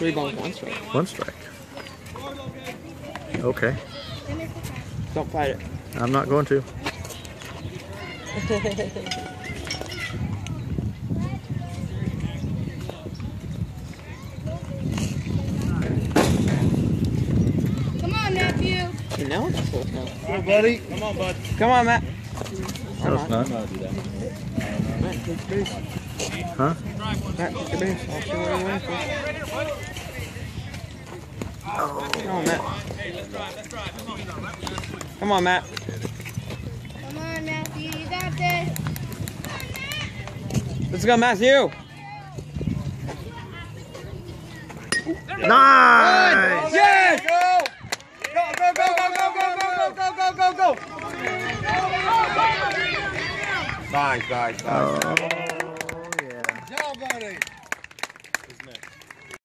Three balls, one strike. One strike. Okay. Don't fight it. I'm not going to. Come on, nephew. You know it's supposed to. Come on, buddy. Come on, bud. Come on, Matt. No, it's not. Matt, take the base. Huh? Matt, take the base. I'll show where you went for. Come on, Matt. Come on, Matt. Come on, Matthew. You got this. Let's go, Matthew. Nice! Yes! Go! Go, go, go, go, go, go, go, go, go, go, go! Nice, nice, nice. Oh, yeah. Good job, buddy.